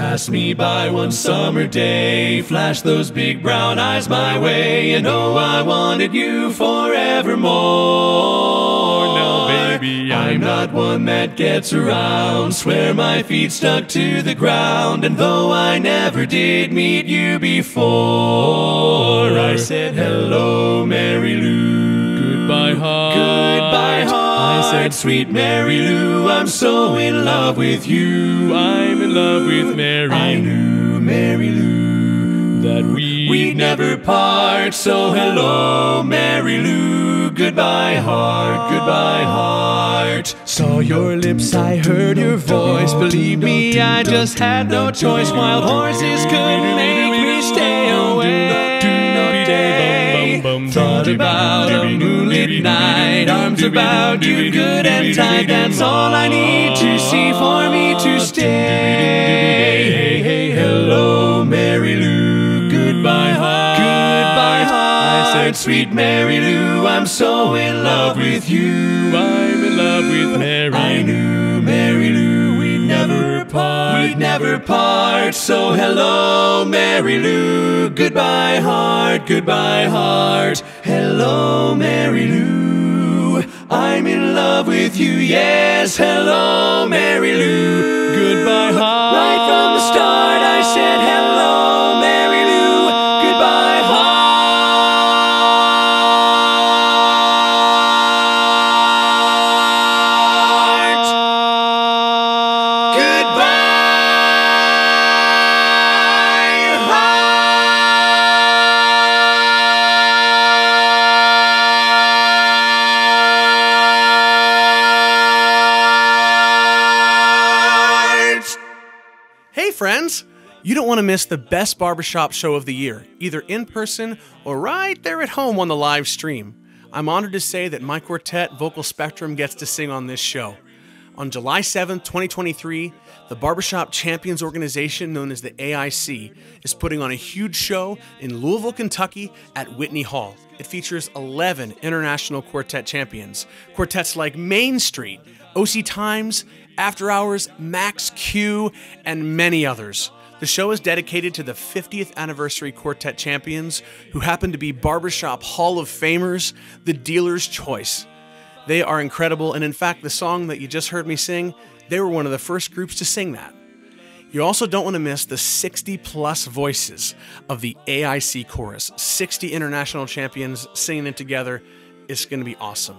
Pass me by one summer day, flash those big brown eyes my way, and oh, I wanted you forevermore. Now, baby, I'm not one that gets around, swear my feet stuck to the ground, and though I never did meet you before, I said hello, Sweet Mary Lou, I'm so in love with you. I'm in love with Mary. I knew, Mary Lou, that we we'd never part. So hello, Mary Lou. Goodbye, heart. Goodbye, heart. Saw your lips, I heard your voice. Believe me, I just had no choice. Wild horses couldn't about a moonlit night, arms about you, good and tight. That's all I need to see for me to stay. Hey, hey, hello, Mary Lou. Goodbye, heart. Goodbye, heart. I said, sweet Mary Lou, I'm so in love with you. I'm in love with Mary. I knew, part. We'd never part. So hello, Mary Lou. Goodbye, heart. Goodbye, heart. Hello, Mary Lou. I'm in love with you. Yes, hello, Mary Lou. You don't want to miss the best barbershop show of the year, either in person or right there at home on the live stream. I'm honored to say that my quartet, Vocal Spectrum, gets to sing on this show. On July 7th, 2023, the Barbershop Champions organization, known as the AIC, is putting on a huge show in Louisville, Kentucky at Whitney Hall. It features 11 international quartet champions. Quartets like Main Street, OC Times, After Hours, Max Q, and many others. The show is dedicated to the 50th anniversary quartet champions who happen to be Barbershop Hall of Famers, the dealer's choice. They are incredible, and in fact, the song that you just heard me sing, they were one of the first groups to sing that. You also don't want to miss the 60 plus voices of the AIC chorus. 60 international champions singing it together. It's going to be awesome.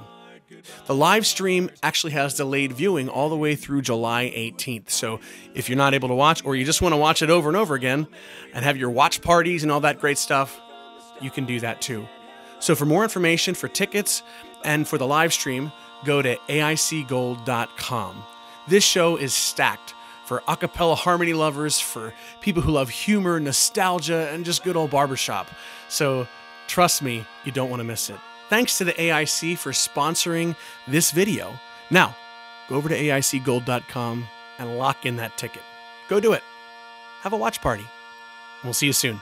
Uh, the live stream actually has delayed viewing all the way through July 18th. So if you're not able to watch or you just want to watch it over and over again and have your watch parties and all that great stuff, you can do that too. So for more information for tickets and for the live stream, go to aicgold.com. This show is stacked for a harmony lovers, for people who love humor, nostalgia, and just good old barbershop. So trust me, you don't want to miss it. Thanks to the AIC for sponsoring this video. Now, go over to aicgold.com and lock in that ticket. Go do it. Have a watch party. We'll see you soon.